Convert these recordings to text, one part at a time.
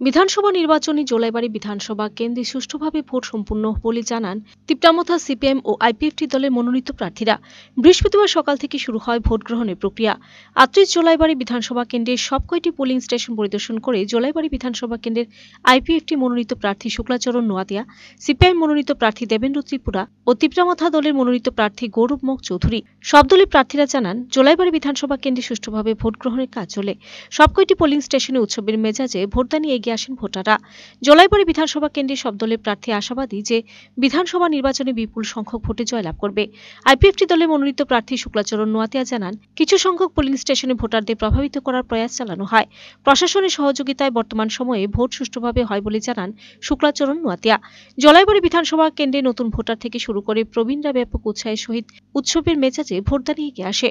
বিধানসভা নির্বাচনে জোলাইবাড়ি বিধানসভা কেন্দ্রে সুষ্ঠুভাবে ভোট সম্পূর্ণ বলে জানান তিপ্টামথা সিপিএম ও আইপিএফটি দলের মনোনীত প্রার্থীরা। বৃহস্পতিবার সকাল থেকে শুরু হয় ভোট গ্রহণের প্রক্রিয়া। আত্রিশ জোলাইবাড়ি বিধানসভা কেন্দ্রের সব কয়টি পোলিং স্টেশন পরিদর্শন করে জোলাইবাড়ি বিধানসভা কেন্দ্রের আইপিএফটি মনোনীত প্রার্থী শুক্লাচরণ নোয়াতিয়া সিপিআইএম মনোনীত প্রার্থী দেবেন্দ্র ত্রিপুরা ও তিপ্টামথা দলের মনোনীত প্রার্থী গৌরব মুখ চৌধুরী। সব দলের প্রার্থীরা জানান, জোলাইবাড়ি বিধানসভা কেন্দ্রে সুষ্ঠুভাবে ভোট গ্রহণের কাজ চলে। সব কয়টি পোলিং স্টেশনে উৎসবের মেজাজে ভোটদানি এগিয়ে আসেন ভোটাররা। জোলাইবাড়ি বিধানসভা কেন্দ্রে সব দলের প্রার্থী আশাবাদী যে বিধানসভা নির্বাচনে বিপুল সংখ্যক ভোটে জয়লাভ করবে। আইপিএফটি দলের মনোনীত প্রার্থী শুক্লাচরণ নোয়াতিয়া জানান, কিছু সংখ্যক পোলিং স্টেশনে ভোটারদের প্রভাবিত করার প্রয়াস চালানো হয়। প্রশাসনের সহযোগিতায় বর্তমান সময়ে ভোট সুষ্ঠুভাবে হয় বলে জানান শুক্লাচরণ নোয়াতিয়া। জলাইবাড়ি বিধানসভা কেন্দ্রে নতুন ভোটার থেকে শুরু করে প্রবীণরা ব্যাপক উৎসাহের সহিত উৎসবের মেজাজে ভোটদানি এগিয়ে আসে।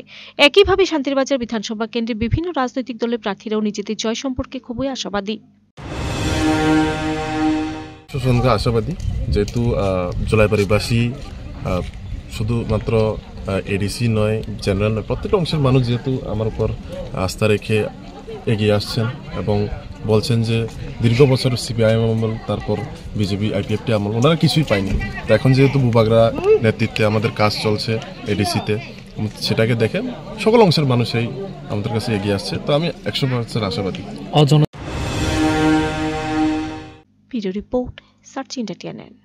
একইভাবে শান্তিরবাজার বিধানসভা কেন্দ্রে বিভিন্ন রাজনৈতিক দলের প্রার্থীরাও নিজেদের জয় সম্পর্কে খুবই আশাবাদী। সুসংখ্যা আশাবাদী যেহেতু জলাইবাড়িবাসী শুধুমাত্র এডিসি নয় জেনারেল নয় প্রত্যেকটা অংশের মানুষ যেহেতু আমার উপর আস্থা রেখে এগিয়ে আসছেন এবং বলছেন যে দীর্ঘ বছর সিপিআইএম আমল তারপর বিজেপি আইপিএফটি আমল ওনারা কিছুই পায়নি। তো এখন যেহেতু বুবাগরা নেতৃত্বে আমাদের কাজ চলছে এডিসিতে সেটাকে দেখে সকল অংশের মানুষই আমাদের কাছে এগিয়ে আসছে। তো আমি একশো পার্সেন্ট আশাবাদী। Video report search in.